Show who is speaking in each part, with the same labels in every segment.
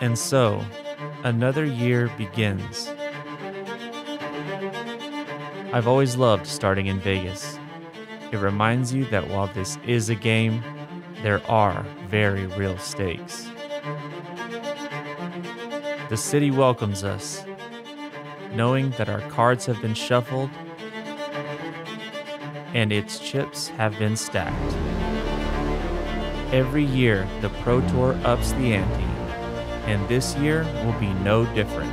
Speaker 1: And so, another year begins. I've always loved starting in Vegas. It reminds you that while this is a game, there are very real stakes. The city welcomes us, knowing that our cards have been shuffled and its chips have been stacked. Every year, the Pro Tour ups the ante, and this year will be no different.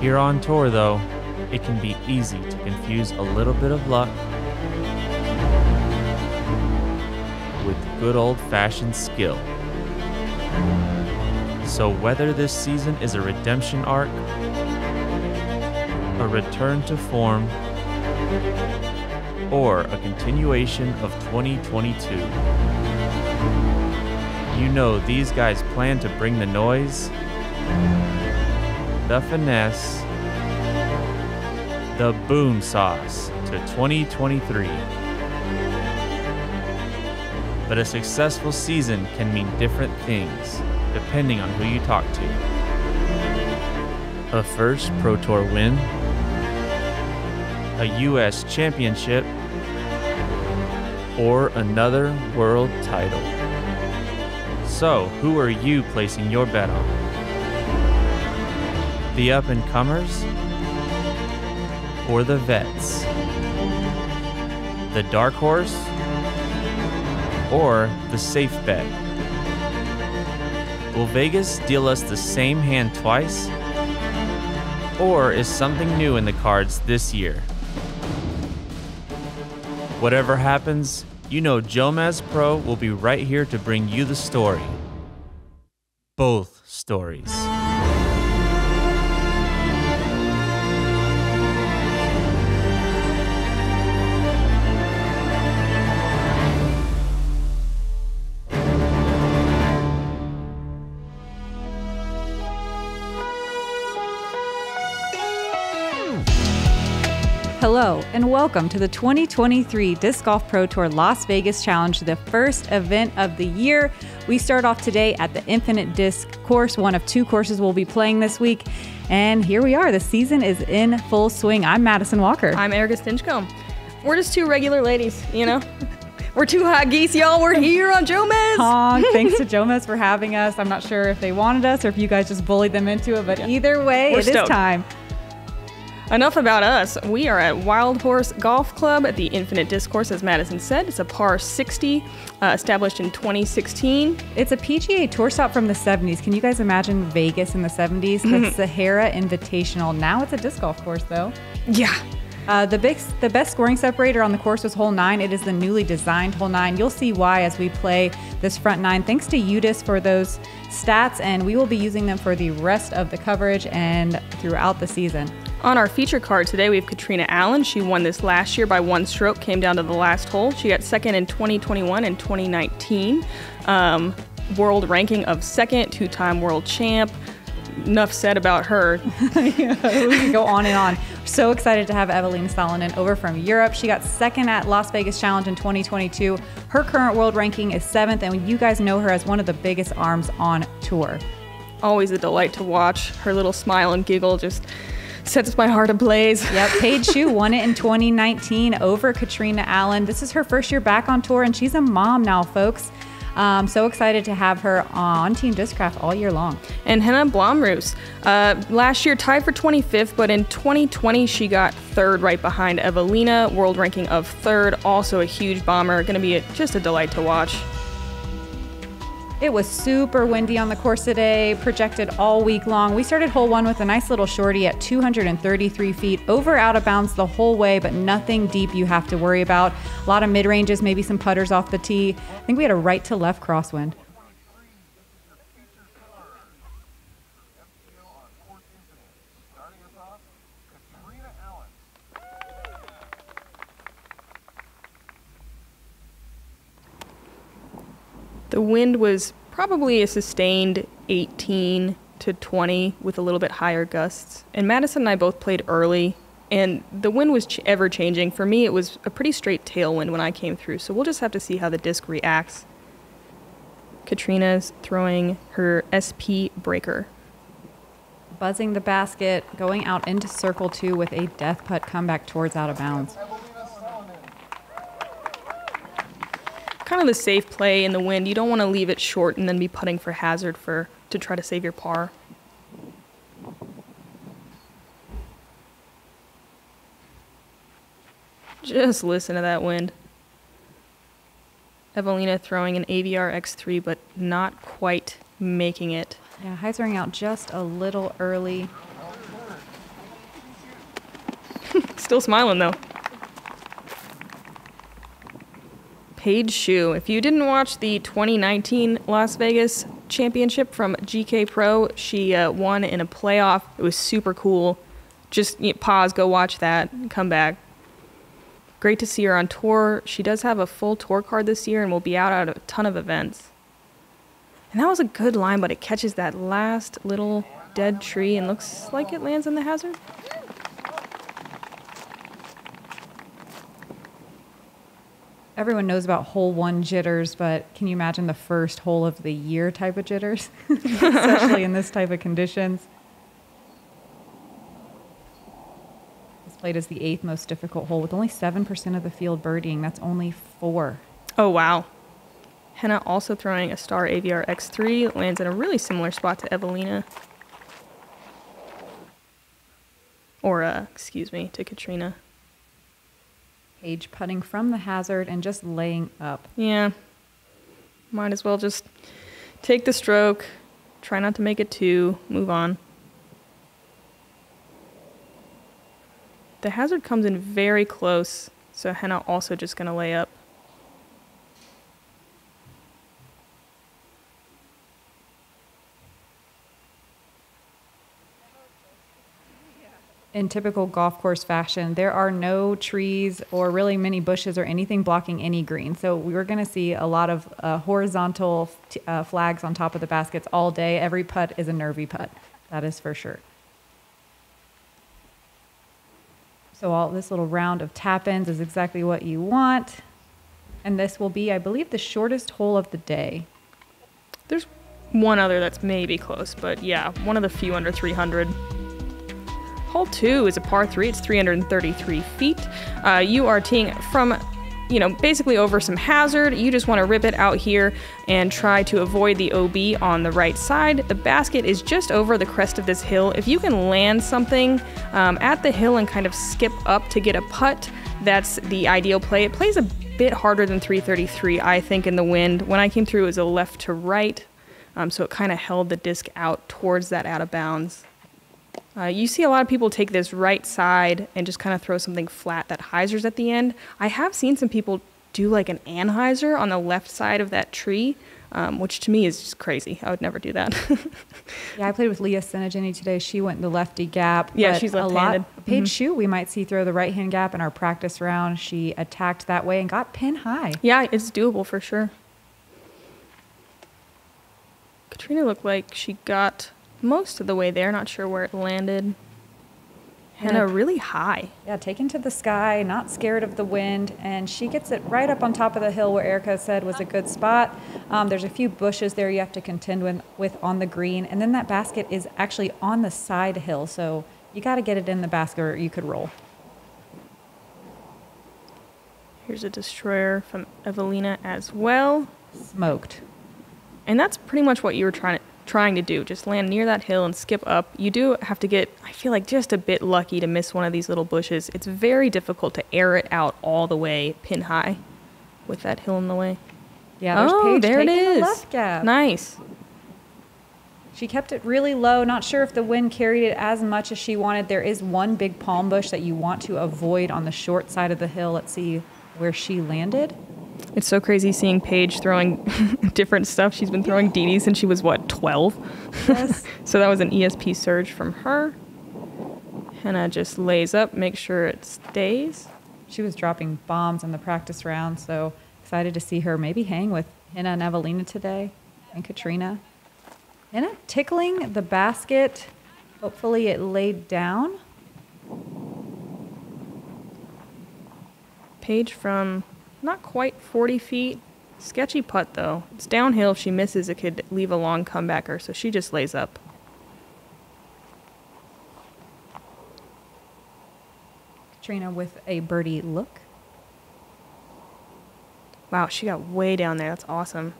Speaker 1: Here on tour, though, it can be easy to confuse a little bit of luck with good old fashioned skill. So, whether this season is a redemption arc, a return to form, or a continuation of 2022, you know these guys plan to bring the noise, the finesse, the boom sauce to 2023. But a successful season can mean different things depending on who you talk to. A first Pro Tour win, a U.S. championship, or another world title. So, who are you placing your bet on? The up and comers? Or the vets? The dark horse? Or the safe bet? Will Vegas deal us the same hand twice? Or is something new in the cards this year? Whatever happens, you know Jomez Pro will be right here to bring you the story. Both stories.
Speaker 2: Hello, and welcome to the 2023 Disc Golf Pro Tour Las Vegas Challenge, the first event of the year. We start off today at the Infinite Disc course, one of two courses we'll be playing this week. And here we are. The season is in full swing. I'm Madison Walker.
Speaker 3: I'm Erika Stinchcomb. We're just two regular ladies, you know? We're two hot geese, y'all. We're here on Jomez.
Speaker 2: Honk. Thanks to Jomez for having us. I'm not sure if they wanted us or if you guys just bullied them into it, but either way,
Speaker 3: We're
Speaker 2: it is
Speaker 3: stoked.
Speaker 2: time.
Speaker 3: Enough about us. We are at Wildhorse Golf Club at the Infinite Disc course, as Madison said. It's a par 60, uh, established in 2016.
Speaker 2: It's a PGA Tour stop from the 70s. Can you guys imagine Vegas in the 70s?
Speaker 3: Mm-hmm.
Speaker 2: The Sahara Invitational. Now it's a disc golf course, though.
Speaker 3: Yeah.
Speaker 2: Uh, the big, the best scoring separator on the course was hole nine. It is the newly designed hole nine. You'll see why as we play this front nine. Thanks to UDisc for those stats, and we will be using them for the rest of the coverage and throughout the season.
Speaker 3: On our feature card today, we have Catrina Allen. She won this last year by one stroke, came down to the last hole. She got second in 2021 and 2019. Um, world ranking of second, two time world champ. Enough said about her.
Speaker 2: we can go on and on. So excited to have Evaliina Salonen over from Europe. She got second at Las Vegas Challenge in 2022. Her current world ranking is seventh, and you guys know her as one of the biggest arms on tour.
Speaker 3: Always a delight to watch. Her little smile and giggle just sets my heart ablaze.
Speaker 2: Yep, Paige Shue won it in 2019 over Catrina Allen. This is her first year back on tour, and she's a mom now, folks. Um, so excited to have her on Team Discraft all year long.
Speaker 3: And Henna Blomroos. Uh, last year tied for 25th, but in 2020 she got third right behind Evaliina, world ranking of third. Also a huge bomber. Going to be a, just a delight to watch.
Speaker 2: It was super windy on the course today, projected all week long. We started hole one with a nice little shorty at 233 feet, over out of bounds the whole way, but nothing deep you have to worry about. A lot of mid ranges, maybe some putters off the tee. I think we had a right to left crosswind.
Speaker 3: The wind was probably a sustained 18 to 20 with a little bit higher gusts. And Madison and I both played early, and the wind was ch- ever changing. For me, it was a pretty straight tailwind when I came through, so we'll just have to see how the disc reacts. Catrina's throwing her SP breaker.
Speaker 2: Buzzing the basket, going out into circle two with a death putt comeback towards out of bounds.
Speaker 3: Kind of the safe play in the wind. You don't want to leave it short and then be putting for hazard for to try to save your par. Just listen to that wind. Evaliina throwing an AVR X3, but not quite making it.
Speaker 2: Yeah, hyzering out just a little early.
Speaker 3: Still smiling though. Paige Shue. If you didn't watch the 2019 Las Vegas Championship from GK Pro, she uh, won in a playoff. It was super cool. Just you know, pause, go watch that, come back. Great to see her on tour. She does have a full tour card this year and will be out at a ton of events. And that was a good line, but it catches that last little dead tree and looks like it lands in the hazard.
Speaker 2: Everyone knows about hole one jitters, but can you imagine the first hole of the year type of jitters, especially in this type of conditions? This played as the eighth most difficult hole with only 7% of the field birdieing. That's only four.
Speaker 3: Oh, wow. Henna also throwing a Star AVR X3 lands in a really similar spot to Evaliina. Or, uh, excuse me, to Catrina.
Speaker 2: Paige putting from the hazard and just laying up.
Speaker 3: Yeah. Might as well just take the stroke, try not to make it two, move on. The hazard comes in very close, so Henna also just going to lay up.
Speaker 2: In typical golf course fashion, there are no trees or really many bushes or anything blocking any green. So we are going to see a lot of uh, horizontal t- uh, flags on top of the baskets all day. Every putt is a nervy putt. That is for sure. So all this little round of tap ins is exactly what you want. And this will be, I believe, the shortest hole of the day.
Speaker 3: There's one other that's maybe close, but yeah, one of the few under 300. Hole two is a par three. It's 333 feet. Uh, you are teeing from, you know, basically over some hazard. You just want to rip it out here and try to avoid the OB on the right side. The basket is just over the crest of this hill. If you can land something um, at the hill and kind of skip up to get a putt, that's the ideal play. It plays a bit harder than 333, I think, in the wind. When I came through, it was a left to right, um, so it kind of held the disc out towards that out of bounds. Uh, you see a lot of people take this right side and just kind of throw something flat that hyzers at the end. I have seen some people do like an anhyzer on the left side of that tree, um, which to me is just crazy. I would never do that.
Speaker 2: yeah, I played with Leah Senegini today. She went in the lefty gap.
Speaker 3: Yeah, she's left-handed.
Speaker 2: A lot, Paige mm-hmm. Shue, we might see throw the right hand gap in our practice round. She attacked that way and got pin high.
Speaker 3: Yeah, it's doable for sure. Catrina looked like she got most of the way there. Not sure where it landed. And a really high.
Speaker 2: Yeah, taken to the sky, not scared of the wind, and she gets it right up on top of the hill where Erika said was a good spot. Um, there's a few bushes there you have to contend with, with on the green, and then that basket is actually on the side hill, so you got to get it in the basket or you could roll.
Speaker 3: Here's a destroyer from Evaliina as well.
Speaker 2: Smoked.
Speaker 3: And that's pretty much what you were trying to trying to do. Just land near that hill and skip up. You do have to get, I feel like, just a bit lucky to miss one of these little bushes. It's very difficult to air it out all the way pin high with that hill in the way.
Speaker 2: Yeah, there's
Speaker 3: oh, there it is.
Speaker 2: The.
Speaker 3: Nice.
Speaker 2: She kept it really low. Not sure if the wind carried it as much as she wanted. There is one big palm bush that you want to avoid on the short side of the hill. Let's see where she landed.
Speaker 3: It's so crazy seeing Paige throwing different stuff. She's been throwing DD since she was what, 12?
Speaker 2: Yes.
Speaker 3: so that was an ESP surge from her. Henna just lays up, make sure it stays.
Speaker 2: She was dropping bombs in the practice round, so excited to see her maybe hang with Henna and Evaliina today and Catrina. Henna tickling the basket. Hopefully it laid down.
Speaker 3: Paige from not quite 40 feet, Sketchy putt though. It's downhill. If she misses, it could leave a long comebacker. So she just lays up.
Speaker 2: Catrina with a birdie look.
Speaker 3: Wow, she got way down there. That's awesome.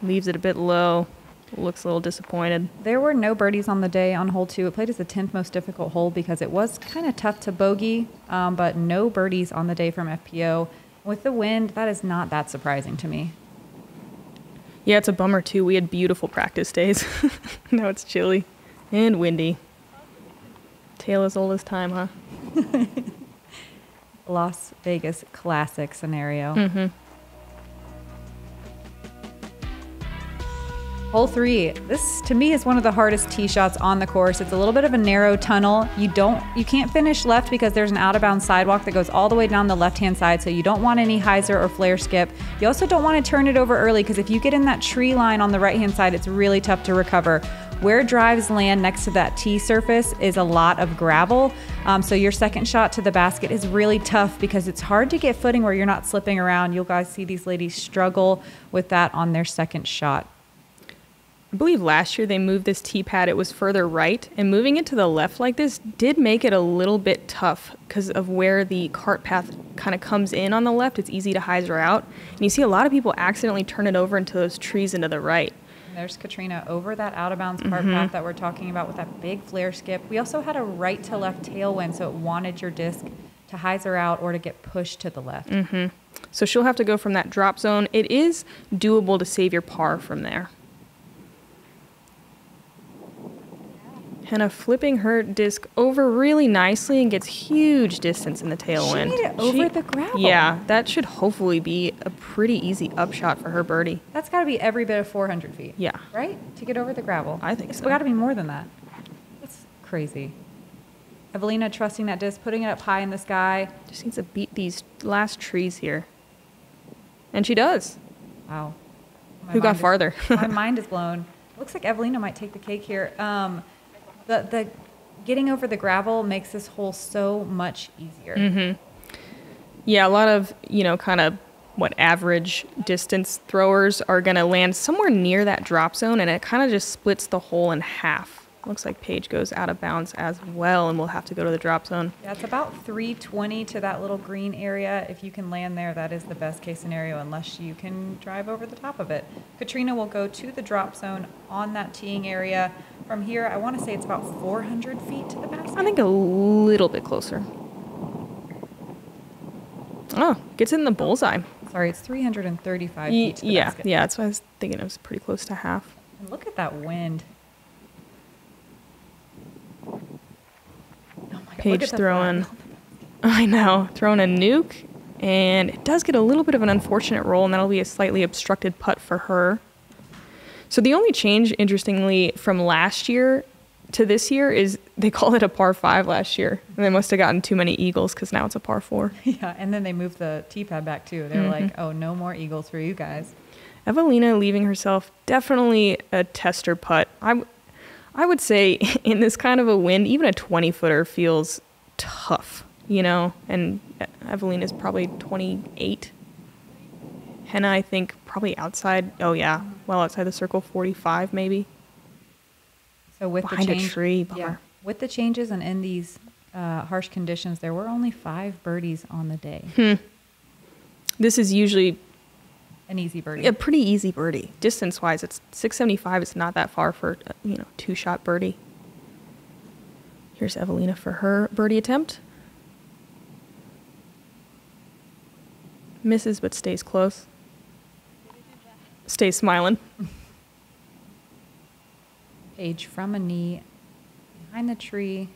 Speaker 3: Leaves it a bit low. Looks a little disappointed.
Speaker 2: There were no birdies on the day on hole two. It played as the 10th most difficult hole because it was kind of tough to bogey, um, but no birdies on the day from FPO. With the wind, that is not that surprising to me.
Speaker 3: Yeah, it's a bummer too. We had beautiful practice days. now it's chilly and windy. Tale as old as time, huh?
Speaker 2: Las Vegas classic scenario.
Speaker 3: Mm-hmm.
Speaker 2: Hole three. This to me is one of the hardest tee shots on the course. It's a little bit of a narrow tunnel. You don't you can't finish left because there's an out of bounds sidewalk that goes all the way down the left hand side. So you don't want any hyzer or flare skip. You also don't want to turn it over early because if you get in that tree line on the right hand side, it's really tough to recover. Where drives land next to that tee surface is a lot of gravel. Um, so your second shot to the basket is really tough because it's hard to get footing where you're not slipping around. You'll guys see these ladies struggle with that on their second shot.
Speaker 3: I believe last year they moved this tee pad. It was further right, and moving it to the left like this did make it a little bit tough because of where the cart path kind of comes in on the left. It's easy to hyzer out, and you see a lot of people accidentally turn it over into those trees into the right.
Speaker 2: There's Catrina over that out of bounds cart mm-hmm. path that we're talking about with that big flare skip. We also had a right to left tailwind, so it wanted your disc to hyzer out or to get pushed to the left.
Speaker 3: Mm-hmm. So she'll have to go from that drop zone. It is doable to save your par from there. Henna flipping her disc over really nicely and gets huge distance in the tailwind.
Speaker 2: She made it over she, the gravel.
Speaker 3: Yeah, that should hopefully be a pretty easy upshot for her birdie.
Speaker 2: That's got to be every bit of 400 feet.
Speaker 3: Yeah.
Speaker 2: Right? To get over the gravel.
Speaker 3: I think
Speaker 2: it's
Speaker 3: so.
Speaker 2: got to be more than that. That's crazy. Evaliina trusting that disc, putting it up high in the sky.
Speaker 3: Just needs to beat these last trees here. And she does.
Speaker 2: Wow.
Speaker 3: My Who got
Speaker 2: is,
Speaker 3: farther?
Speaker 2: my mind is blown. Looks like Evaliina might take the cake here. Um, the the getting over the gravel makes this hole so much easier.
Speaker 3: Mm-hmm. Yeah, a lot of you know kind of what average distance throwers are going to land somewhere near that drop zone, and it kind of just splits the hole in half. Looks like Paige goes out of bounds as well, and we'll have to go to the drop zone.
Speaker 2: Yeah, it's about 320 to that little green area. If you can land there, that is the best case scenario, unless you can drive over the top of it. Catrina will go to the drop zone on that teeing area. From here, I want to say it's about 400 feet to the basket.
Speaker 3: I think a little bit closer. Oh, gets in the bullseye.
Speaker 2: Sorry, it's 335 feet to the
Speaker 3: yeah,
Speaker 2: basket.
Speaker 3: Yeah, that's why I was thinking it was pretty close to half.
Speaker 2: And look at that wind.
Speaker 3: Paige throwing, I know, throwing a nuke, and it does get a little bit of an unfortunate roll, and that'll be a slightly obstructed putt for her. So the only change, interestingly, from last year to this year is they called it a par five last year. And they must have gotten too many eagles because now it's a par four.
Speaker 2: Yeah, and then they moved the tee pad back too. They're mm-hmm. like, oh, no more eagles for you guys.
Speaker 3: Evaliina leaving herself definitely a tester putt. I, I would say in this kind of a wind, even a 20 footer feels tough, you know? And Evelyn is probably 28. Henna, I think, probably outside. Oh, yeah. Well, outside the circle, 45 maybe.
Speaker 2: So with
Speaker 3: Behind
Speaker 2: the change,
Speaker 3: a tree. Yeah,
Speaker 2: with the changes and in these uh, harsh conditions, there were only five birdies on the day.
Speaker 3: Hmm. This is usually
Speaker 2: an easy birdie.
Speaker 3: A pretty easy birdie. Distance wise, it's 675. It's not that far for, you know, two shot birdie. Here's Evaliina for her birdie attempt. Misses, but stays close. Stays smiling.
Speaker 2: Paige from a knee behind the tree.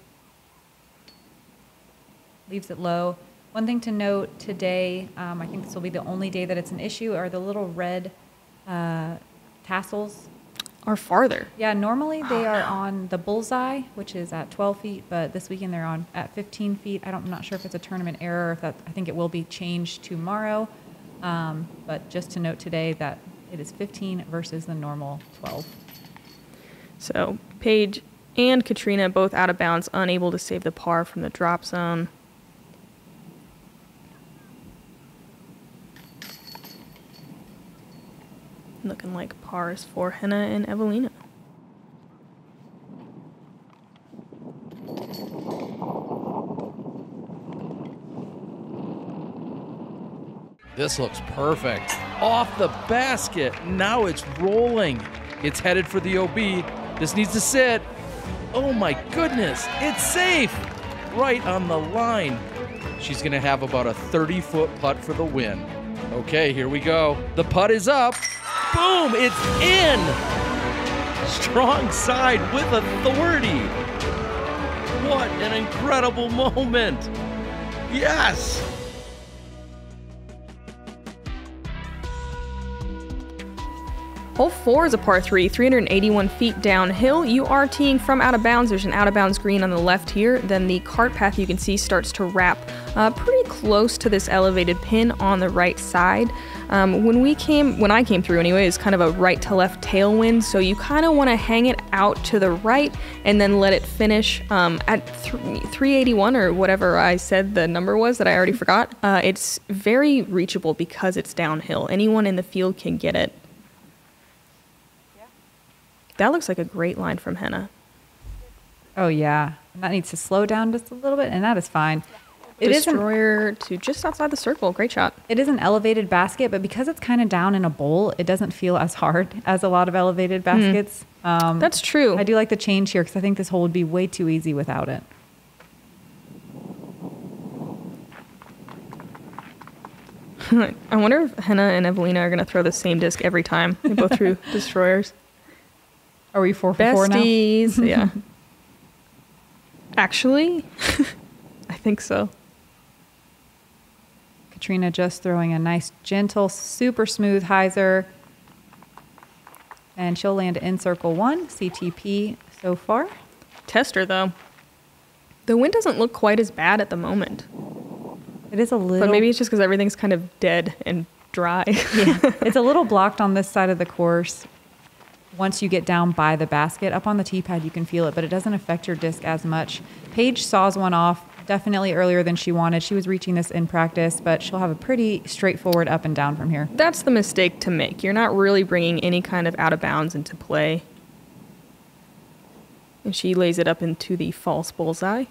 Speaker 2: Leaves it low. One thing to note today, um, I think this will be the only day that it's an issue, are the little red uh, tassels.
Speaker 3: Are farther.
Speaker 2: Yeah, normally they oh, are on the bullseye, which is at 12 feet, but this weekend they're on at 15 feet. I don't, I'm not sure if it's a tournament error, if that, I think it will be changed tomorrow. Um, but just to note today that it is 15 versus the normal 12.
Speaker 3: So Paige and Catrina both out of bounds, unable to save the par from the drop zone. Like pars for Henna and Evaliina.
Speaker 4: This looks perfect. Off the basket. Now it's rolling. It's headed for the OB. This needs to sit. Oh my goodness. It's safe. Right on the line. She's going to have about a 30 foot putt for the win. Okay, here we go. The putt is up. Boom! It's in. Strong side with authority. What an incredible moment. Yes.
Speaker 3: Hole four is a par three, 381 feet downhill. You are teeing from out of bounds. There's an out of bounds green on the left here. Then the cart path you can see starts to wrap uh, pretty close to this elevated pin on the right side. Um, when we came, when I came through anyway, it's kind of a right to left tailwind. So you kind of want to hang it out to the right and then let it finish um, at th- 381 or whatever I said the number was that I already forgot. Uh, it's very reachable because it's downhill. Anyone in the field can get it. That looks like a great line from Henna.
Speaker 2: Oh yeah, that needs to slow down just a little bit, and that is fine. It is an,
Speaker 3: Destroyer to just outside the circle. Great shot.
Speaker 2: it is an elevated basket, but because it's kind of down in a bowl, it doesn't feel as hard as a lot of elevated baskets. Um,
Speaker 3: That's true.
Speaker 2: I do like the change here because I think this hole would be way too easy without it.
Speaker 3: I wonder if Henna and Evaliina are going to throw the same disc every time. They both threw destroyers.
Speaker 2: Are we four for four now?
Speaker 3: Besties. yeah. Actually, I think so.
Speaker 2: Catrina just throwing a nice, gentle, super smooth hyzer. And she'll land in circle one, CTP so far.
Speaker 3: Tester, though. The wind doesn't look quite as bad at the moment.
Speaker 2: It is a little.
Speaker 3: But maybe it's just because everything's kind of dead and dry.
Speaker 2: yeah, it's a little blocked on this side of the course. Once you get down by the basket, up on the tee pad, you can feel it, but it doesn't affect your disc as much. Paige saws one off definitely earlier than she wanted. She was reaching this in practice, but she'll have a pretty straightforward up and down from here.
Speaker 3: That's the mistake to make. You're not really bringing any kind of out of bounds into play. And she lays it up into the false bullseye.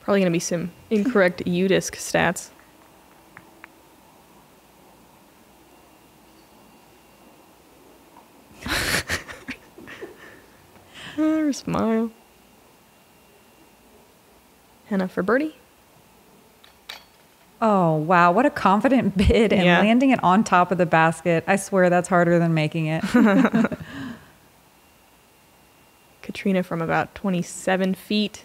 Speaker 3: Probably going to be some incorrect UDisc stats. Her smile. Henna for birdie.
Speaker 2: Oh, wow. What a confident bid and
Speaker 3: Yeah.
Speaker 2: landing it on top of the basket. I swear that's harder than making it.
Speaker 3: Catrina from about 27 feet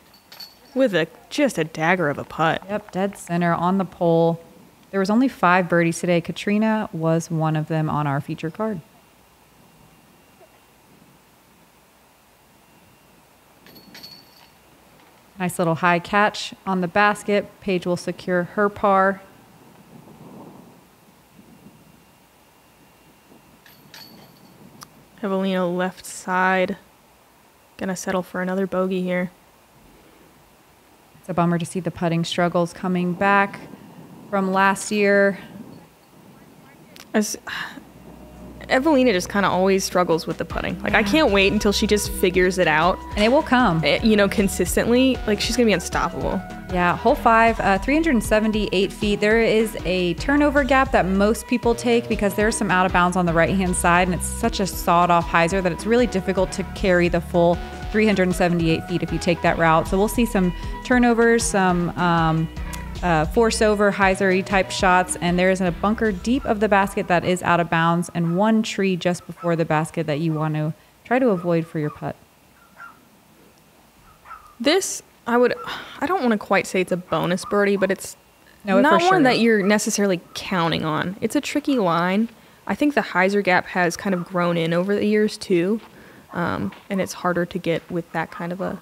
Speaker 3: with a just a dagger of a putt.
Speaker 2: Yep, dead center on the pole. There was only five birdies today. Catrina was one of them on our feature card. Nice little high catch on the basket. Paige will secure her par.
Speaker 3: Evaliina left side. Gonna settle for another bogey here.
Speaker 2: It's a bummer to see the putting struggles coming back from last year.
Speaker 3: As Evaliina just kind of always struggles with the putting. Like I can't wait until she just figures it out.
Speaker 2: And it will come.
Speaker 3: eh, You know, consistently. Like she's gonna be unstoppable.
Speaker 2: Yeah, hole five, uh, 378 feet. There is a turnover gap that most people take because there's some out of bounds on the right hand side, and it's such a sawed off hyzer that it's really difficult to carry the full 378 feet if you take that route. So we'll see some turnovers, some um, uh, force over hyzery type shots, and there is a bunker deep of the basket that is out of bounds, and one tree just before the basket that you want to try to avoid for your putt.
Speaker 3: This I would. I don't want to quite say it's a bonus birdie, but it's
Speaker 2: No,
Speaker 3: not
Speaker 2: for
Speaker 3: one that you're necessarily counting on. It's a tricky line. I think the hyzer gap has kind of grown in over the years too, um, and it's harder to get with that kind of a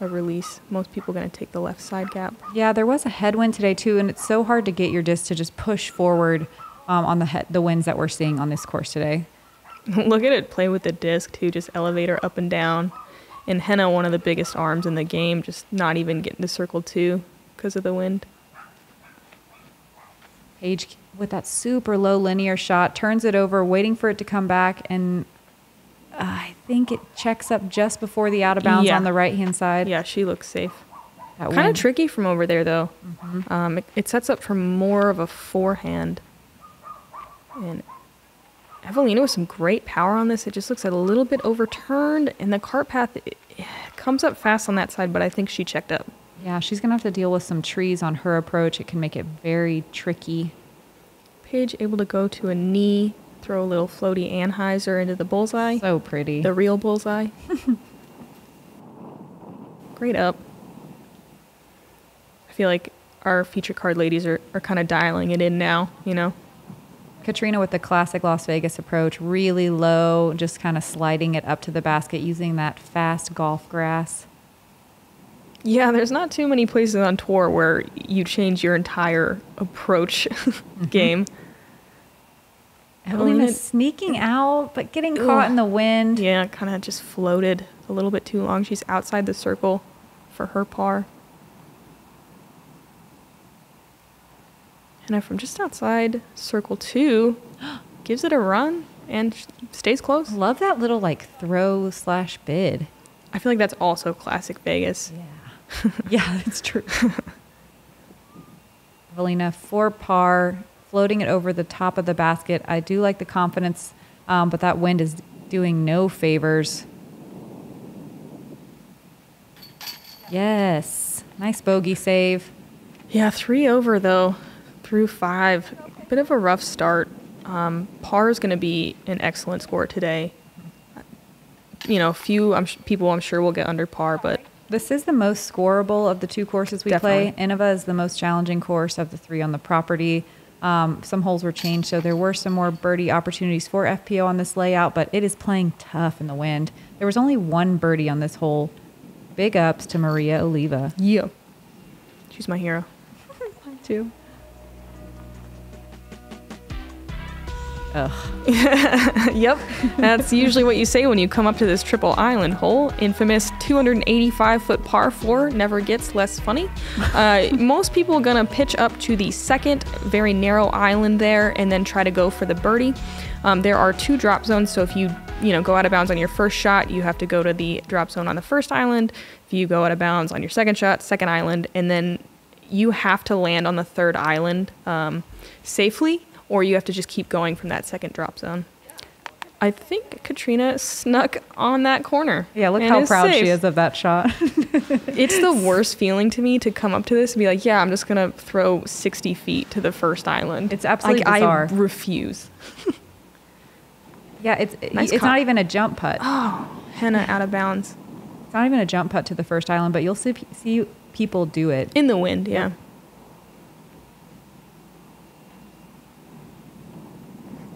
Speaker 3: a release. Most people are going to take the left side gap.
Speaker 2: Yeah, there was a headwind today too, and it's so hard to get your disc to just push forward um, on the he- the winds that we're seeing on this course today.
Speaker 3: Look at it play with the disc too, just elevator up and down. And Henna, one of the biggest arms in the game, just not even getting to circle two because of the wind.
Speaker 2: Paige with that super low linear shot turns it over, waiting for it to come back, and uh, I think it checks up just before the out of bounds
Speaker 3: Yeah.
Speaker 2: on the right hand side.
Speaker 3: Yeah, she looks safe. Kind of tricky from over there, though. Um, it, it sets up for more of a forehand. And Evaliina with some great power on this. It just looks a little bit overturned, and the cart path it, it comes up fast on that side, but I think she checked up.
Speaker 2: Yeah, she's gonna have to deal with some trees on her approach. It can make it very tricky.
Speaker 3: Paige able to go to a knee, throw a little floaty anhyzer into the bullseye,
Speaker 2: So pretty.
Speaker 3: the real bullseye. great up. I feel like our feature card ladies are, are kind of dialing it in now, you know?
Speaker 2: Catrina with the classic Las Vegas approach, really low, just kind of sliding it up to the basket using that fast golf grass.
Speaker 3: Yeah, there's not too many places on tour where you change your entire approach mm-hmm. game.
Speaker 2: Evaliina
Speaker 3: Evaliina-
Speaker 2: sneaking uh, out, but getting caught in the wind.
Speaker 3: Yeah, kind of just floated a little bit too long. She's outside the circle for her par. Henna from just outside circle two gives it a run and stays close.
Speaker 2: Love that little like throw slash bid.
Speaker 3: I feel like that's also classic Vegas.
Speaker 2: Yeah. yeah, that's true. Evaliina, four par, floating it over the top of the basket. I do like the confidence, um, but that wind is doing no favors. Yes. Nice bogey save.
Speaker 3: Yeah, three over though, through five. Bit of a rough start. Um, par is going to be an excellent score today. You know, few I'm sh- people I'm sure will get under par, but
Speaker 2: This is the most scoreable of the two courses we play. Innova is the most challenging course of the three on the property. Um, some holes were changed, so there were some more birdie opportunities for FPO on this layout, but it is playing tough in the wind. There was only one birdie on this hole. Big ups to Maria Oliva.
Speaker 3: yeah, she's my hero.
Speaker 2: Too. Ugh.
Speaker 3: yep, that's usually what you say when you come up to this triple island hole. Infamous 285 foot par four never gets less funny. Uh, most people are gonna pitch up to the second very narrow island there and then try to go for the birdie. Um, there are two drop zones, so if you you know go out of bounds on your first shot, you have to go to the drop zone on the first island. If you go out of bounds on your second shot, second island, and then you have to land on the third island um, safely, or you have to just keep going from that second drop zone. I think Catrina snuck on that corner.
Speaker 2: Yeah, look how proud she is of that shot.
Speaker 3: It's the worst feeling to me to come up to this and be like, yeah, I'm just gonna throw 60 feet to the first island.
Speaker 2: It's absolutely
Speaker 3: like,
Speaker 2: bizarre.
Speaker 3: I refuse.
Speaker 2: yeah, it's
Speaker 3: Nice
Speaker 2: it's not even a jump putt.
Speaker 3: Oh, Henna out of bounds
Speaker 2: It's not even a jump putt to the first island, but you'll see see people do it.
Speaker 3: in the wind. Yeah.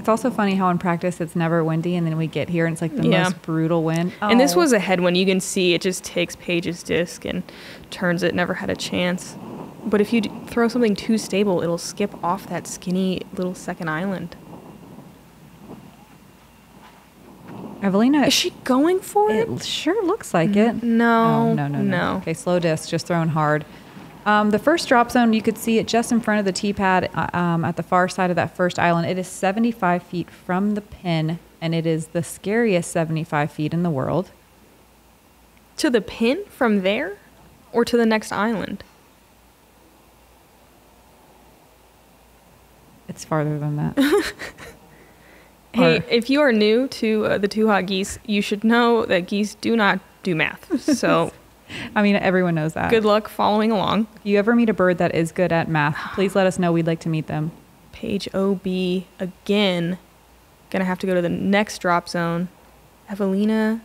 Speaker 2: It's also funny how in practice it's never windy, and then we get here and it's like the
Speaker 3: Yeah.
Speaker 2: most brutal wind.
Speaker 3: And this
Speaker 2: Oh.
Speaker 3: was a headwind. You can see it just takes Paige's disc and turns it. Never had a chance. But if you d- throw something too stable, it'll skip off that skinny little second island.
Speaker 2: Evaliina.
Speaker 3: Is she going for it?
Speaker 2: It sure looks like it.
Speaker 3: No,
Speaker 2: Oh, no, no, no.
Speaker 3: no.
Speaker 2: Okay, slow disc, just thrown hard. Um, the first drop zone, you could see it just in front of the tee pad uh, um, at the far side of that first island. It is 75 feet from the pin, and it is the scariest 75 feet in the world.
Speaker 3: To the pin from there, or to the next island?
Speaker 2: It's farther than that.
Speaker 3: Hey,
Speaker 2: Or-
Speaker 3: if you are new to uh, the Two Hot Geese, you should know that geese do not do math. So
Speaker 2: I mean, everyone knows that.
Speaker 3: good luck following along.
Speaker 2: If you ever meet a bird that is good at math, please let us know. We'd like to meet them.
Speaker 3: Paige OB again. Gonna have to go to the next drop zone. Evaliina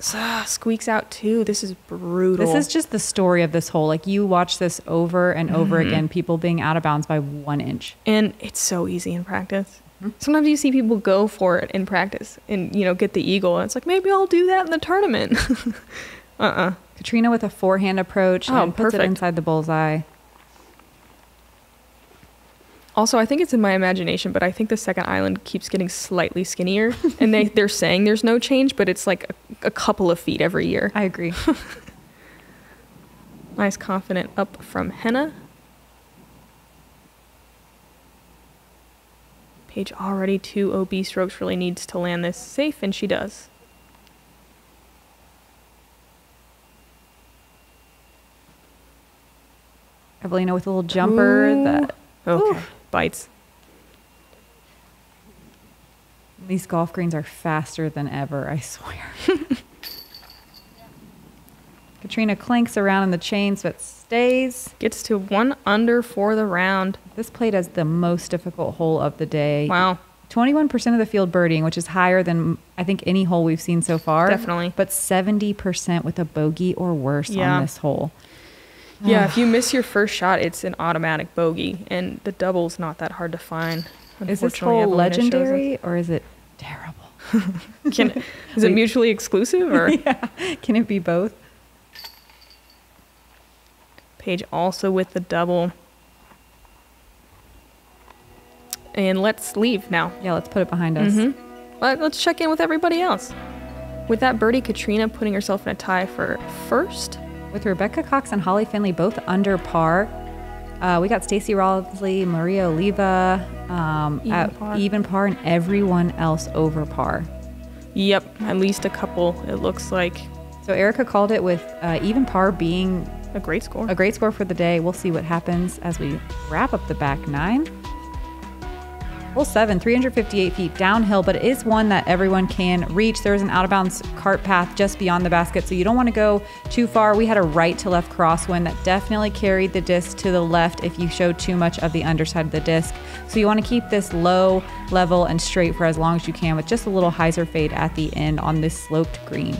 Speaker 3: squeaks out too. This is brutal.
Speaker 2: This is just the story of this hole. Like you watch this over and over
Speaker 3: Mm-hmm.
Speaker 2: again, people being out of bounds by one inch.
Speaker 3: and it's so easy in practice.
Speaker 2: Hmm?
Speaker 3: Sometimes you see people go for it in practice and you know get the eagle, and it's like maybe I'll do that in the tournament. uh uh
Speaker 2: Catrina with a forehand approach
Speaker 3: Oh,
Speaker 2: and puts it inside the bullseye.
Speaker 3: Also, I think it's in my imagination, but I think the second island keeps getting slightly skinnier, and they they're saying there's no change, but it's like a, a couple of feet every year.
Speaker 2: I agree.
Speaker 3: Nice confident up from Henna. Paige already two OB strokes really needs to land this safe, and she does.
Speaker 2: Evaliina with a little jumper
Speaker 3: Ooh.
Speaker 2: that
Speaker 3: Okay,
Speaker 2: Ooh.
Speaker 3: bites.
Speaker 2: these golf greens are faster than ever, I swear. Catrina clinks around in the chains but stays.
Speaker 3: Gets to one under for the round.
Speaker 2: This played as the most difficult hole of the day.
Speaker 3: Wow.
Speaker 2: 21% of the field birdieing, which is higher than I think any hole we've seen so far.
Speaker 3: Definitely.
Speaker 2: But 70% with a bogey or worse
Speaker 3: Yeah.
Speaker 2: on this hole.
Speaker 3: Yeah, if you miss your first shot, it's an automatic bogey, and the double's not that hard to find.
Speaker 2: Is this hole
Speaker 3: Evaliina shows us.
Speaker 2: legendary or is it terrible?
Speaker 3: Can, is it mutually exclusive or?
Speaker 2: yeah. Can it be both?
Speaker 3: Paige also with the double. And let's leave now.
Speaker 2: Yeah, let's put it behind us.
Speaker 3: hmm But let's check in with everybody else. With that birdie, Catrina putting herself in a tie for first.
Speaker 2: With Rebecca Cox and Holly Finley both under par. Uh, we got Stacy Rawley, Maria Oliva um,
Speaker 3: Even
Speaker 2: at
Speaker 3: par.
Speaker 2: even par, and everyone else over par.
Speaker 3: Yep, at least a couple. It looks like
Speaker 2: So Erika called it with uh, even par being
Speaker 3: a great score.
Speaker 2: a great score for the day. We'll see what happens as we wrap up the back nine. Hole seven, 358 feet downhill, but it is one that everyone can reach. There's an out of bounds cart path just beyond the basket, so you don't want to go too far. We had a right to left crosswind that definitely carried the disc to the left if you showed too much of the underside of the disc. So you want to keep this low, level, and straight for as long as you can with just a little hyzer fade at the end on this sloped green.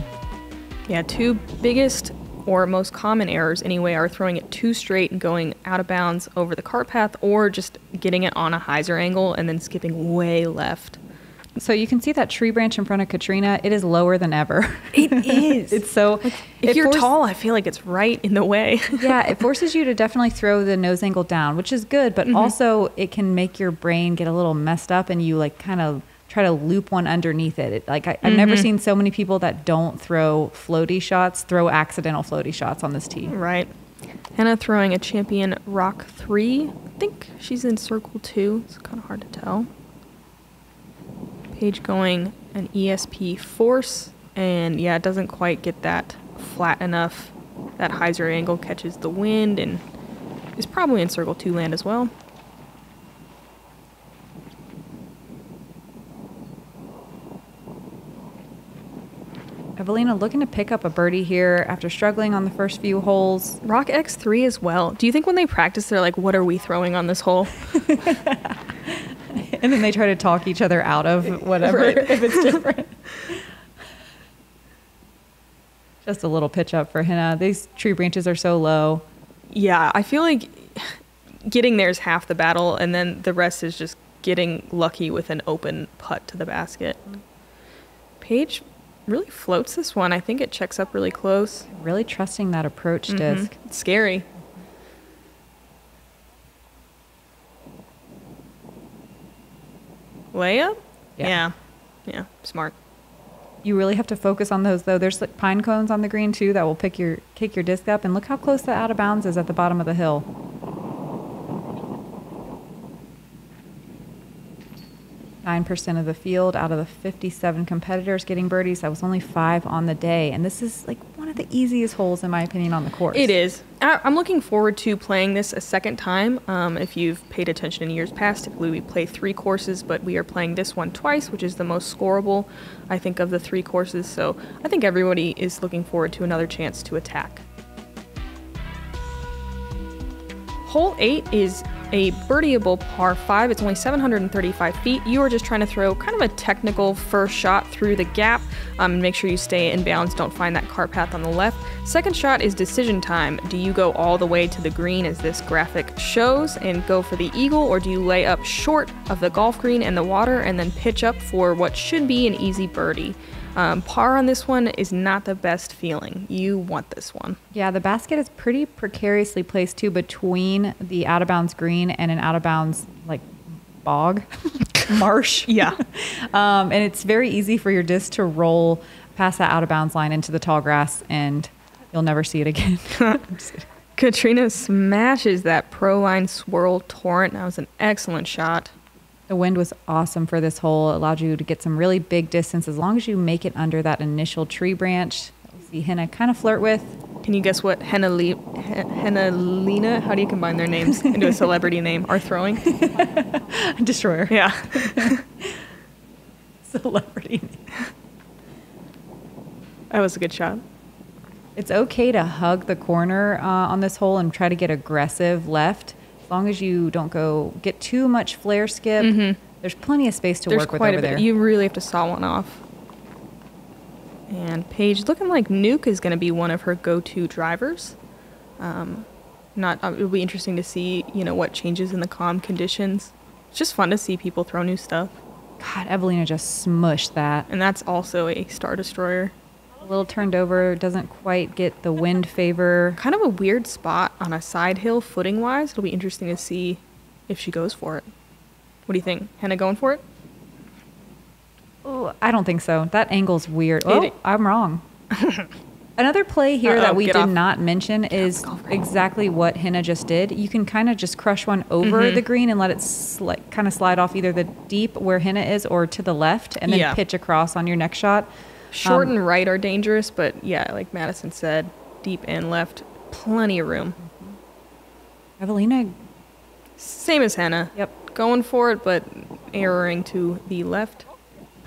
Speaker 3: Yeah, two biggest or most common errors anyway are throwing it too straight and going out of bounds over the cart path or just getting it on a hyzer angle and then skipping way left.
Speaker 2: So you can see that tree branch in front of Catrina. It is lower than ever.
Speaker 3: It is.
Speaker 2: it's so.
Speaker 3: if
Speaker 2: it
Speaker 3: you're
Speaker 2: force-
Speaker 3: tall, I feel like it's right in the way.
Speaker 2: yeah, it forces you to definitely throw the nose angle down, which is good, but mm-hmm. also it can make your brain get a little messed up and you like kind of try to loop one underneath it. it like I, I've never mm-hmm. seen so many people that don't throw floaty shots throw accidental floaty shots on this tee.
Speaker 3: right. Henna throwing a champion rock three. I think she's in circle two. It's kind of hard to tell. Paige going an ESP force. And yeah, it doesn't quite get that flat enough. That hyzer angle catches the wind and is probably in circle two land as well.
Speaker 2: Evaliina looking to pick up a birdie here after struggling on the first few holes.
Speaker 3: Rock X3 as well. Do you think when they practice, they're like, what are we throwing on this hole?
Speaker 2: And then they try to talk each other out of whatever
Speaker 3: Right.
Speaker 2: if it's different. Just a little pitch up for Henna. These tree branches are so low.
Speaker 3: Yeah, I feel like getting there is half the battle, and then the rest is just getting lucky with an open putt to the basket. Mm-hmm. Paige really floats this one. I think it checks up really close.
Speaker 2: Really trusting that approach
Speaker 3: Mhm.
Speaker 2: disc.
Speaker 3: It's scary. Layup?
Speaker 2: Yeah.
Speaker 3: yeah. Yeah, smart.
Speaker 2: You really have to focus on those though. There's like pine cones on the green too that will pick your kick your disc up and look how close the out of bounds is at the bottom of the hill. Nine percent of the field out of the 57 competitors getting birdies. I was only five on the day, and this is like one of the easiest holes in my opinion on the course.
Speaker 3: It is. I, I'm looking forward to playing this a second time. Um, if you've paid attention in years past, typically we play three courses, but we are playing this one twice, which is the most scoreable, I think, of the three courses. So I think everybody is looking forward to another chance to attack. Hole 8 is a birdieable par 5. It's only 735 feet. You are just trying to throw kind of a technical first shot through the gap. Um, and make sure you stay in bounds, don't find that cart path on the left. Second shot is decision time. Do you go all the way to the green as this graphic shows and go for the eagle, or do you lay up short of the golf green and the water and then pitch up for what should be an easy birdie? Um, par on this one is not the best feeling. You want this one.
Speaker 2: Yeah, the basket is pretty precariously placed too between the out of bounds green and an out of bounds like bog, marsh.
Speaker 3: Yeah.
Speaker 2: Um, and it's very easy for your disc to roll past that out of bounds line into the tall grass, and you'll never see it again. I'm just kidding.
Speaker 3: Catrina smashes that pro line swirl torrent. That was an excellent shot.
Speaker 2: The wind was awesome for this hole. It allowed you to get some really big distance as long as you make it under that initial tree branch. that we see Henna kind of flirt with.
Speaker 3: Can you guess what Henna Le- Henna Lena? How do you combine their names into a celebrity name? Are throwing?
Speaker 2: Destroyer.
Speaker 3: Yeah.
Speaker 2: Celebrity.
Speaker 3: that was a good shot.
Speaker 2: It's okay to hug the corner uh, on this hole and try to get aggressive left, as long as you don't go get too much flare skip. There's plenty of space to
Speaker 3: There's
Speaker 2: work with over there.
Speaker 3: You really have to saw one off. And Paige looking like Nuke is going to be one of her go-to drivers. Um, not uh, it'll be interesting to see you know what changes in the calm conditions. It's just fun to see people throw new stuff,
Speaker 2: God, Evaliina just smushed that.
Speaker 3: and that's also a star destroyer.
Speaker 2: A little turned over, doesn't quite get the wind favor.
Speaker 3: Kind of a weird spot on a side hill footing wise. It'll be interesting to see if she goes for it. What do you think? Henna going for it?
Speaker 2: Oh, I don't think so. That angle's weird. Oh, I'm wrong. Another play here
Speaker 3: Uh-oh,
Speaker 2: that we did
Speaker 3: off.
Speaker 2: not mention is exactly what Henna just did. You can kind of just crush one over
Speaker 3: Mm-hmm.
Speaker 2: the green and let it sli- kind of slide off either the deep where Henna is or to the left and then
Speaker 3: Yeah.
Speaker 2: pitch across on your next shot.
Speaker 3: Short
Speaker 2: Um,
Speaker 3: and right are dangerous, but yeah, like Madison said, deep and left, plenty of room.
Speaker 2: Evaliina,
Speaker 3: Same as Henna.
Speaker 2: yep.
Speaker 3: Going for it, but erroring to the left.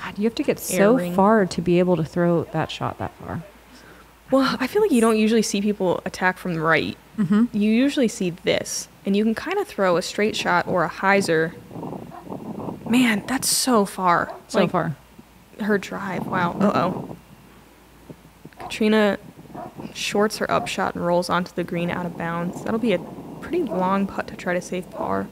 Speaker 2: God, you have to get so far to be able to throw that shot that far.
Speaker 3: Well, I feel like you don't usually see people attack from the right.
Speaker 2: Mm-hmm.
Speaker 3: You usually see this, and you can kind of throw a straight shot or a hyzer. Man, that's so far.
Speaker 2: So
Speaker 3: Like,
Speaker 2: far.
Speaker 3: Her drive. Wow. Uh oh. Catrina shorts her upshot and rolls onto the green out of bounds. That'll be a pretty long putt to try to save par.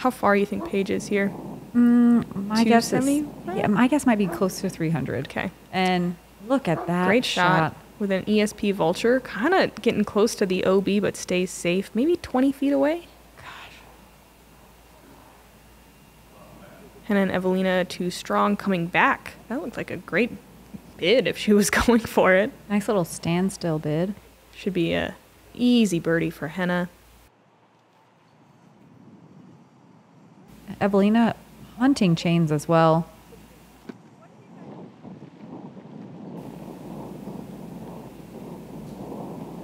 Speaker 3: How far you think Paige is here?
Speaker 2: Mm, my guess is yeah, my guess might be close to 300.
Speaker 3: Okay.
Speaker 2: And look at that
Speaker 3: Great shot, with an ESP Vulture. Kind of getting close to the OB, but stays safe. Maybe 20 feet away. Gosh. And then Evaliina too strong coming back. That looked like a great bid if she was going for it.
Speaker 2: Nice little standstill bid.
Speaker 3: Should be a easy birdie for Henna.
Speaker 2: Evaliina hunting chains as well.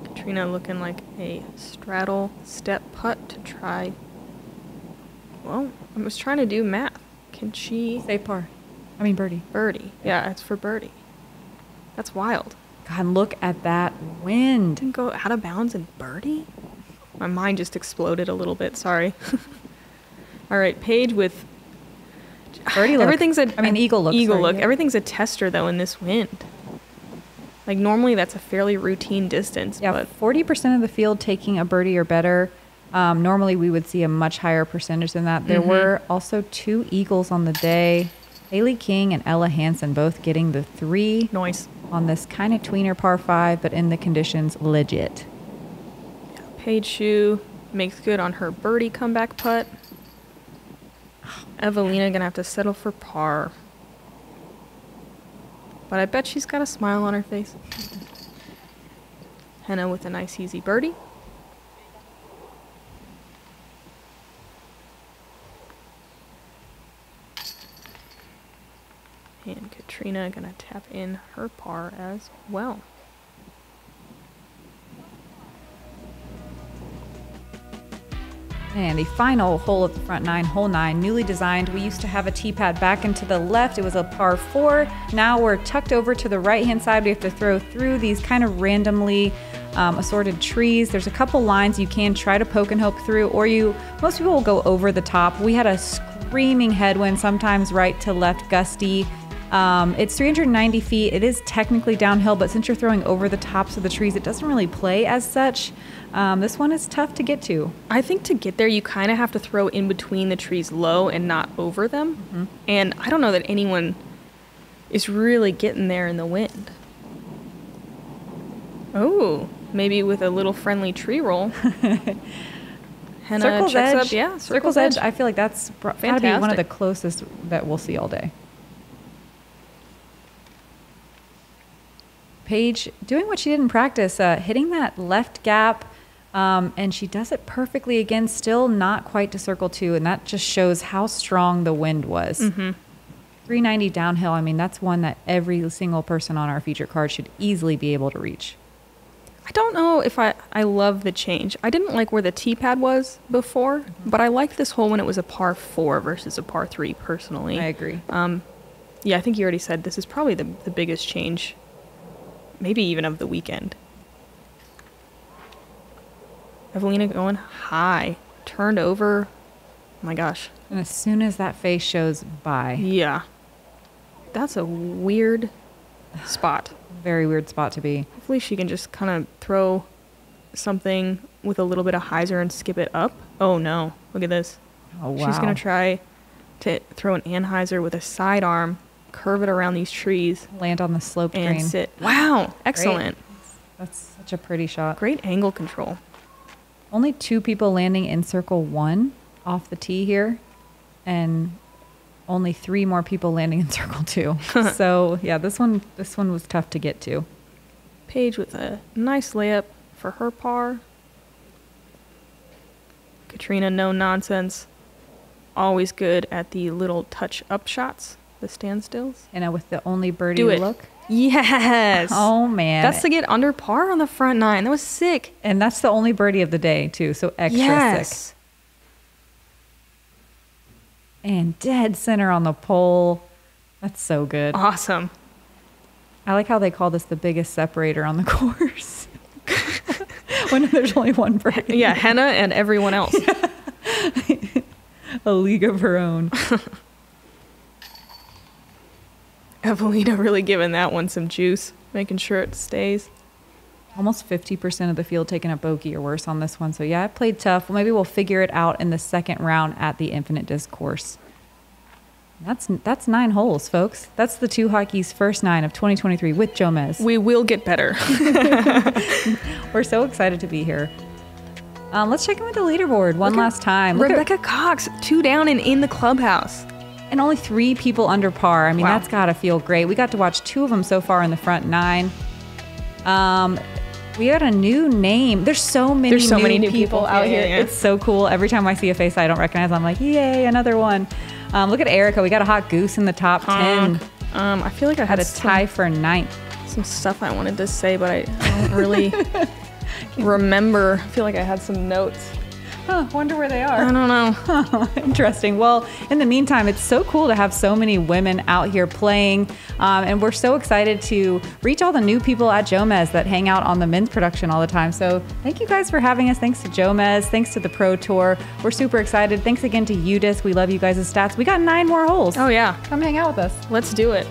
Speaker 3: Catrina looking like a straddle step putt to try. Well, I was trying to do math. Can she
Speaker 2: say par. I mean birdie.
Speaker 3: birdie? Yeah, it's for birdie. That's wild.
Speaker 2: God, look at that wind.
Speaker 3: Didn't go out of bounds and birdie? My mind just exploded a little bit. Sorry. All right, Paige with
Speaker 2: Birdie look.
Speaker 3: everything's a
Speaker 2: I mean, eagle look,
Speaker 3: Eagle look.
Speaker 2: yeah.
Speaker 3: Everything's a tester though in this wind. Like normally that's a fairly routine distance,
Speaker 2: Yeah,
Speaker 3: but
Speaker 2: forty percent of the field taking a birdie or better. Um, normally, we would see a much higher percentage than that. There were also two eagles on the day. Hailey King and Ella Hansen both getting the three
Speaker 3: noise.
Speaker 2: on this kind of tweener par five, but in the conditions legit.
Speaker 3: Paige Shue makes good on her birdie comeback putt. Evaliina gonna have to settle for par. But I bet she's got a smile on her face. Henna with a nice easy birdie. And Catrina gonna tap in her par as well.
Speaker 2: And the final hole of the front nine, hole nine, newly designed. We used to have a tee pad back and to the left. It was a par four. Now we're tucked over to the right hand side. We have to throw through these kind of randomly um, assorted trees. There's a couple lines you can try to poke and hope through, or you, most people will go over the top. We had a screaming headwind, sometimes right to left, gusty. Um, it's 390 feet. It is technically downhill, but since you're throwing over the tops of the trees, it doesn't really play as such. Um, this one is tough to get to.
Speaker 3: I think to get there, you kind of have to throw in between the trees low and not over them. And I don't know that anyone is really getting there in the wind. Oh, maybe with a little friendly tree roll. Henna
Speaker 2: Circle's Edge.
Speaker 3: up. Yeah,
Speaker 2: Circle's,
Speaker 3: Circle's,
Speaker 2: Edge.
Speaker 3: Edge.
Speaker 2: I feel like that's got to be one of the closest that we'll see all day. Paige doing what she did in practice, uh, hitting that left gap Um, and she does it perfectly again, still not quite to circle two. And that just shows how strong the wind was. 390 downhill, I mean, that's one that every single person on our feature card should easily be able to reach.
Speaker 3: I don't know if I, I love the change. I didn't like where the tee pad was before, but I liked this hole when it was a par four versus a par three personally.
Speaker 2: I agree.
Speaker 3: Um, yeah, I think you already said this is probably the, the biggest change, maybe even of the weekend. Evaliina going high, turned over. Oh my gosh.
Speaker 2: And as soon as that face shows by,
Speaker 3: Yeah. That's a weird spot.
Speaker 2: very weird spot to be.
Speaker 3: Hopefully she can just kind of throw something with a little bit of hyzer and skip it up. Oh no, look at this.
Speaker 2: Oh, wow.
Speaker 3: She's going to try to throw an anhyzer with a sidearm, curve it around these trees,
Speaker 2: land on the slope
Speaker 3: and
Speaker 2: green.
Speaker 3: sit. Wow, excellent.
Speaker 2: That's such a pretty shot.
Speaker 3: Great angle control.
Speaker 2: Only two people landing in circle one off the tee here, and only three more people landing in circle two. so yeah, this one this one was tough to get to.
Speaker 3: Paige with a nice layup for her par. Catrina, no nonsense. Always good at the little touch up shots, the standstills.
Speaker 2: And with the only birdie
Speaker 3: Do it.
Speaker 2: look.
Speaker 3: Yes.
Speaker 2: Oh man,
Speaker 3: That's to get under par on the front nine. That was sick.
Speaker 2: and that's the only birdie of the day too. So extra sick.
Speaker 3: yes.
Speaker 2: And dead center on the pole. That's so good.
Speaker 3: Awesome.
Speaker 2: I like how they call this the biggest separator on the course. when there's only one birdie.
Speaker 3: Yeah, Henna and everyone else.
Speaker 2: A league of her own.
Speaker 3: Evaliina really giving that one some juice, making sure it stays.
Speaker 2: Almost 50% of the field taking a bogey or worse on this one. So, yeah, I played tough. Well, maybe we'll figure it out in the second round at the Infinite Disc course. That's that's nine holes, folks. That's the 2HotGeese' first nine of 2023 with Jomez.
Speaker 3: We will get better.
Speaker 2: We're so excited to be here. Um, let's check in with the leaderboard one last time. Look at-
Speaker 3: Rebecca Cox, two down and in the clubhouse.
Speaker 2: And only three people under par. I mean,
Speaker 3: Wow.
Speaker 2: that's got to feel great. We got to watch two of them so far in the front nine. Um, we got a new name. There's so many,
Speaker 3: There's so
Speaker 2: new
Speaker 3: many new
Speaker 2: people,
Speaker 3: people.
Speaker 2: out
Speaker 3: Yeah,
Speaker 2: here.
Speaker 3: yeah.
Speaker 2: It's so cool. Every time I see a face I don't recognize, I'm like, yay, another one. Um, look at Erika. We got a hot goose in the top 10.
Speaker 3: Um, I feel like I had
Speaker 2: Had a tie for ninth.
Speaker 3: some stuff I wanted to say, but I, I don't really remember. I feel like I had some notes.
Speaker 2: Huh, wonder where they are.
Speaker 3: I don't know.
Speaker 2: Interesting. Well, in the meantime, it's so cool to have so many women out here playing. Um, and we're so excited to reach all the new people at Jomez that hang out on the men's production all the time. So thank you guys for having us. Thanks to Jomez. Thanks to the Pro Tour. We're super excited. Thanks again to UDisc. We love you guys' stats. We got nine more holes.
Speaker 3: Oh yeah,
Speaker 2: Come hang out with us.
Speaker 3: let's do it.